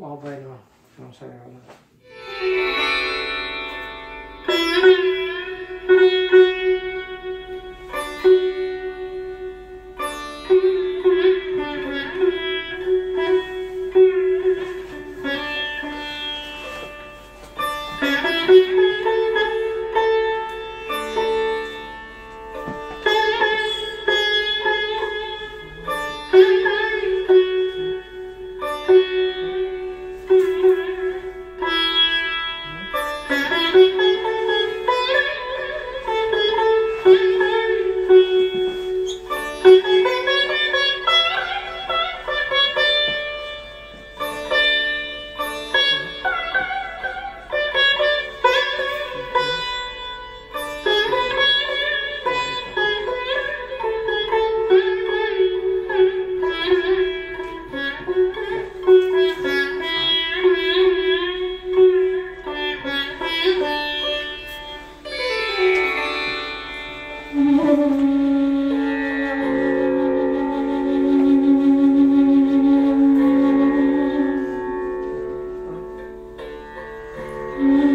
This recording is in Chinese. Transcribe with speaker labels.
Speaker 1: 我不爱弄弄啥样的 Mm-hmm.